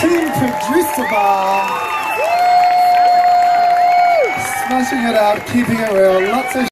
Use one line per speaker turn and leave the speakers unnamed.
Team Producer Smashing it up, keeping it real. Lots of